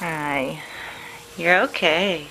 Hi. You're okay.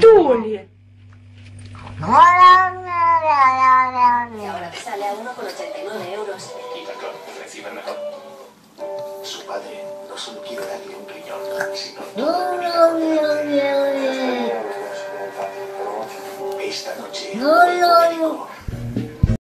Duli. Y ahora te sale a uno con 89 euros. Y perdón, recibe mejor. Su padre no solo quiere darle un riñón, sino. Esta noche.